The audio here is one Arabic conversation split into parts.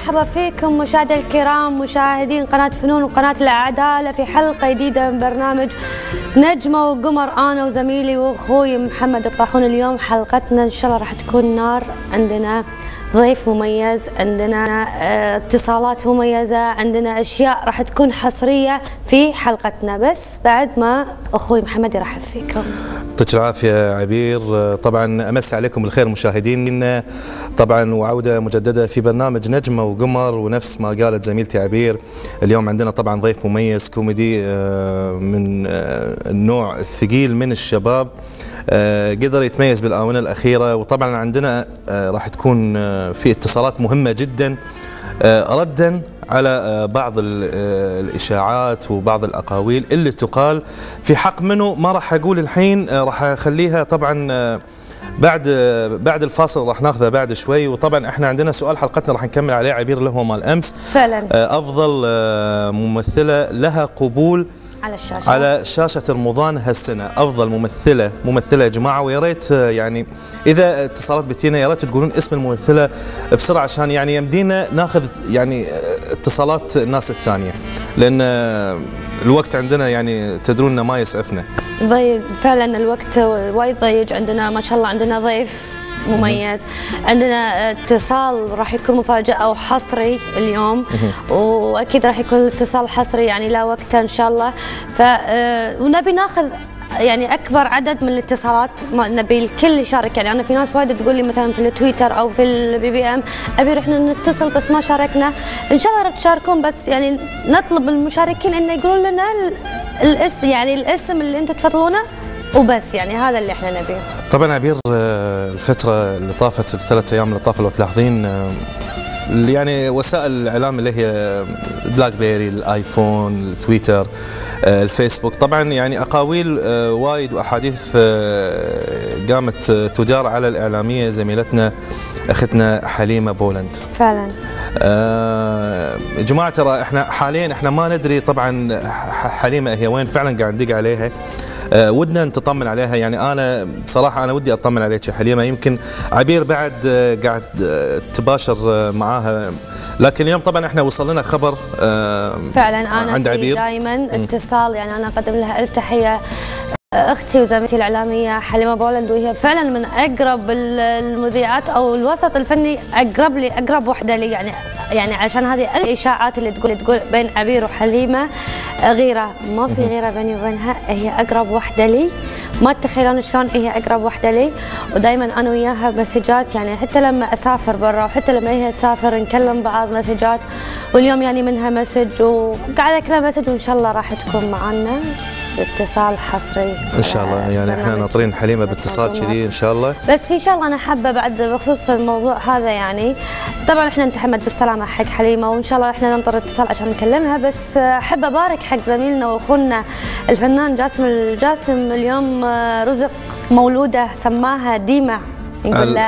ومرحبا فيكم مشاهدي الكرام مشاهدين قناة فنون وقناة العدالة في حلقة جديدة من برنامج نجمة وقمر. أنا وزميلي وأخوي محمد الطاحون اليوم حلقتنا إن شاء الله راح تكون نار. عندنا ضيف مميز عندنا آه، اتصالات مميزة عندنا أشياء راح تكون حصرية في حلقتنا. بس بعد ما أخوي محمد يرحب فيكم. يعطيك العافية عبير. طبعا أمس عليكم بالخير مشاهدين. طبعا وعودة مجددة في برنامج نجمة وقمر ونفس ما قالت زميلتي عبير. اليوم عندنا طبعا ضيف مميز كوميدي آه، من آه، النوع الثقيل من الشباب آه، قدر يتميز بالآونة الأخيرة. وطبعا عندنا راح تكون في اتصالات مهمة جدا. ردا على آه، بعض آه، الإشاعات وبعض الأقاويل اللي تقال في حق منه. ما راح أقول الحين آه، راح أخليها طبعا بعد بعد الفاصل راح ناخذه بعد شوي. وطبعا إحنا عندنا سؤال حلقتنا راح نكمل عليه عبير اللي هو مال أمس. فعلا. أفضل ممثلة لها قبول على الشاشة. على شاشة رمضان هالسنة أفضل ممثلة ممثلة يا جماعة ويا ريت يعني إذا اتصالات بتينا يا ريت تقولون اسم الممثلة بسرعة عشان يعني يمدينا ناخذ يعني اتصالات الناس الثانية. لأن الوقت عندنا يعني تدرون ما يسعفنا. ضيق فعلا الوقت وايد ضيق عندنا ما شاء الله عندنا ضيف. مميز. عندنا اتصال راح يكون مفاجأة وحصري اليوم. وأكيد راح يكون الاتصال حصري يعني لا وقت إن شاء الله. ف آه، ونبي ناخذ يعني أكبر عدد من الاتصالات. نبي الكل يشارك. يعني أنا في ناس وايد تقول لي مثلا في التويتر أو في ال BBM أبي إحنا نتصل بس ما شاركنا. إن شاء الله تشاركون بس يعني نطلب من المشاركين إنه يقولون لنا الاسم يعني الاسم اللي أنتم تفضلونه. وبس يعني هذا اللي إحنا نبيه. طبعا عبير آه، الفترة اللي طافت الثلاث أيام اللي طافوا لو تلاحظين آه، يعني وسائل الإعلام اللي هي BlackBerry ال iPhone التويتر آه، الفيسبوك. طبعا يعني أقاويل وايد وأحاديث قامت تدار على الإعلامية زميلتنا أختنا حليمة بولند. فعلا. يا جماعة ترى إحنا حاليا إحنا ما ندري طبعا حليمة هي وين فعلا قاعد ندق عليها. ودنا نتطمن عليها. يعني أنا بصراحة أنا ودي أطمن عليك يا حليمة. يمكن عبير بعد آه، قاعد آه، تباشر معاها. لكن اليوم طبعا إحنا وصل لنا خبر فعلا أنا عند عبير. دائما اتصال. يعني أنا أقدم لها ألف تحية أختي وزميلتي الإعلامية حليمة بولند وهي فعلا من أقرب المذيعات أو الوسط الفني أقرب لي أقرب وحدة لي. يعني يعني عشان هذه الاشاعات اللي تقول تقول بين عبير وحليمة غيرة. ما في غيرة بيني وبينها هي أقرب وحدة لي. ما تتخيلون شلون هي أقرب وحدة لي. ودائما أنا وياها مسجات يعني حتى لما أسافر برا وحتى لما هي تسافر نكلم بعض مسجات. واليوم يعني منها message وقاعدة اكلم message وإن شاء الله راح تكون معنا اتصال حصري. إن شاء الله يعني إحنا ناطرين حليمة باتصال كذي إن شاء الله. بس في شغلة أنا حابة بعد بخصوص الموضوع هذا يعني. طبعا إحنا نتحمد بالسلامة حق حليمة وإن شاء الله إحنا ننطر اتصال عشان نكلمها. بس أحب أبارك حق زميلنا وأخونا الفنان جاسم الجاسم. اليوم رزق مولودة سماها ديمه نقول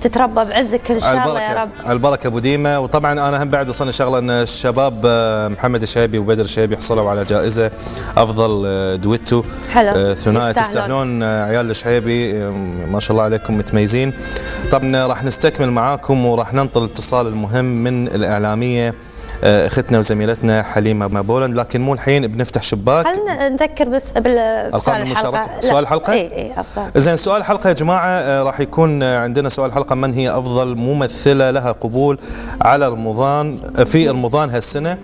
تتربى بعزك إن شاء الله يا رب. البركة أبو ديمة. وطبعا أنا هم بعد وصلنا شغلة أن الشباب آه، محمد الشيبي وبدر الشيبي حصلوا على جائزة أفضل آه، دويتو. حلو. آه، ثنائي تستاهلون عيال الشيبي ما شاء الله عليكم متميزين. طبعا راح نستكمل معاكم وراح ننطل الاتصال المهم من الإعلامية. اختنا وزميلتنا حليمة بولند. لكن مو الحين بنفتح شباك. خلينا نذكر بس قبل سؤال الحلقة. سؤال الحلقة؟ اي اي افضل زين سؤال الحلقة يا جماعة. آه، راح يكون عندنا سؤال الحلقة من هي أفضل ممثلة لها قبول على رمضان آه، في رمضان هالسنة.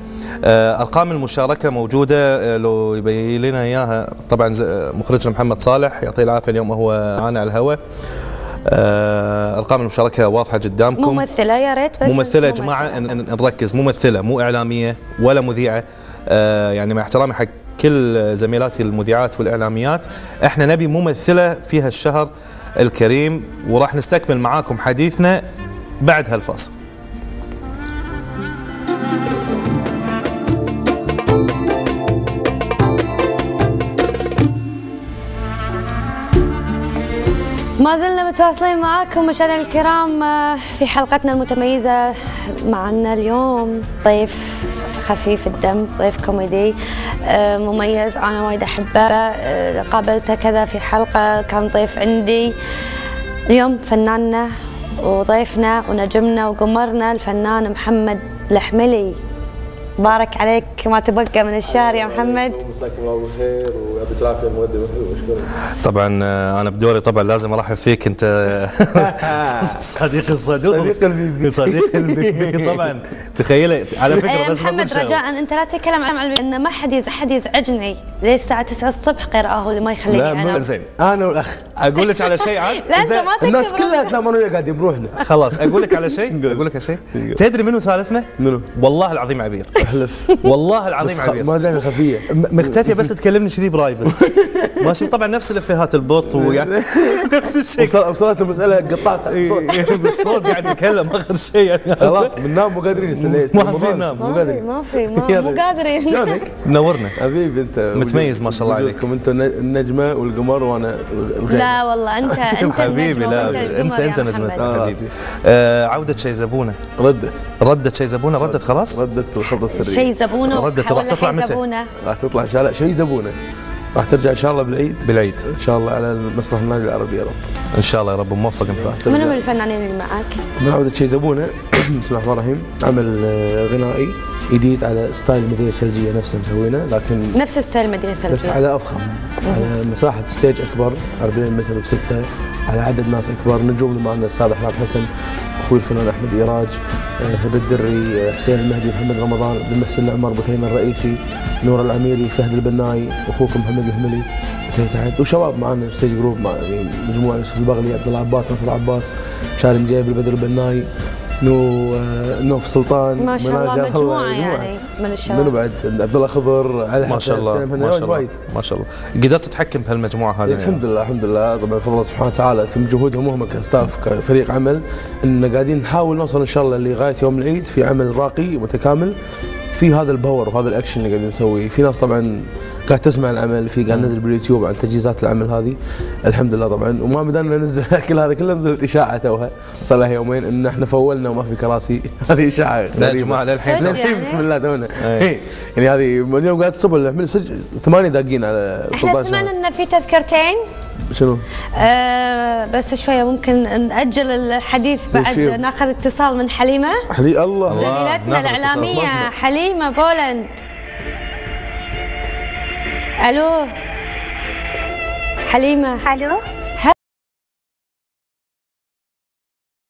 أرقام المشاركة موجودة. لو يبين لنا إياها. طبعا مخرجنا محمد صالح يعطيه العافية اليوم هو معنا على الهواء. آه، أرقام المشاركة واضحة قدامكم. ممثلة يا ريت بس ممثلة يا جماعة نركز. ممثلة مو إعلامية ولا مذيعة. آه، يعني مع احترامي حق كل زميلاتي المذيعات والإعلاميات إحنا نبي ممثلة في هالشهر الكريم وراح نستكمل معاكم حديثنا بعد هالفاصل. ما زلنا متواصلين معاكم مشاهدينا الكرام آه، في حلقتنا المتميزة معنا اليوم ضيف خفيف الدم ضيف كوميدي آه، مميز أنا وايد أحبه آه، قابلته كذا في حلقة كان ضيف عندي. اليوم فناننا وضيفنا ونجمنا وقمرنا الفنان محمد الحملي بارك عليك ما تبقى من الشهر يا محمد. مساكم الله بالخير ويعطيك العافية المقدم واشكرك طبعا آه، أنا بدوري طبعا لازم ارحب فيك أنت. صديق الصدوق. صديق البيبي. صديق البيبي طبعا. تخيل. على فكرة إيه، بس محمد رجاء أنت لا تتكلم عن ان ما حد حد يزعجني ليش الساعة 9 الصبح قراءه اللي ما يخليني لا أنام. زين. أنا والاخ أقول لك على شيء عاد. لا أنت ما الناس كلها تنام أنا وياه قاعدين بروحنا خلاص أقول لك على شيء. أقول لك على شيء. تدري منو ثالثنا؟ منو؟ والله العظيم عبير. احلف والله العظيم عبير. ما ادري عن الخفيه م- مختفية بس تكلمني كذي برايفت. ماشي طبعا نفس الإفيهات البوط ويعني نفس الشيء. وصل- وصلت المساله قطعت إيه، بالصوت قاعد يتكلم آخر شيء. يعني خلاص بننام مو قادرين ما في. نام. مو قادرين. ما في. مو قادرين. شلونك؟ منورنا حبيبي انت متميز ما شاء الله عليك. وجودكم. انت النجمه والقمر وأنا الغير. لا والله انت أنت حبيبي لا. أنت انت نجمتنا محمد. آه، حبيبي آه، عودة شي زبونة. ردت. ردت شي زبونة؟ ردت خلاص؟ ردت الخطه السريه شيء زبونة ردت، راح تطلع متى؟ راح تطلع إن شاء الله شيء زبونة. راح ترجع إن شاء الله بالعيد؟ بالعيد. إن شاء الله على مسرح النادي العربي يا رب. إن شاء الله يا رب موفق منو ترجع من الفنانين اللي معك؟ من عودة شيء زبونه بسم الله الرحمن الرحيم. عمل آه، غنائي جديد على style المدينة الثلجية نفسه مسوينه لكن نفس style مدينه بس الثلجيه على أفخم على مساحة stage أكبر 40 متر بستة. على عدد ناس اكبر نجوم معنا الاستاذ احمد حسن أخوي الفنان أحمد إيراج آه، هبة الدري آه، حسين المهدي محمد رمضان عبد المحسن العمر بثيمه الرئيسي نور العميري فهد البناي أخوكم محمد الحملي زي تحت وشباب معنا Stage Group مع يعني مجموعة يوسف البغلي عبد الله عباس نصر عباس شارم جيب البدر البناي نو آه، نوف سلطان ما شاء الله مجموعة مجموعة. يعني من منو الشباب بعد؟ عبد الله خضر علي ما شاء حسن، الله ما شاء الله وايد. ما شاء الله. قدرت تتحكم بهالمجموعة هذه الحمد لله الحمد لله. طبعا بفضل الله سبحانه وتعالى ثم جهودهم هم ك staff كفريق عمل ان قاعدين نحاول نوصل إن شاء الله لغاية يوم العيد في عمل راقي متكامل. في هذا ال power وهذا الاكشن اللي قاعدين نسويه في ناس طبعا قاعد تسمع العمل في قاعد ننزل باليوتيوب عن تجهيزات العمل هذه الحمد لله طبعا وما بدنا ننزل كل هذا كله نزلت إشاعة توها صار لها يومين إن إحنا فولنا وما في كراسي هذه إشاعة لا يا. جماعة للحين؟ للحين يعني؟ بسم الله تونا أي. يعني هذه من يوم قاعد الصبح الحمل ثمانية داقين على إحنا سلطان سمعنا. إن في تذكرتين شنو؟ آه بس شوية ممكن نأجل الحديث بعد؟ ناخذ اتصال من حليمة حلي الله. زميلتنا. الإعلامية حليمة بولند ألو حليمة ألو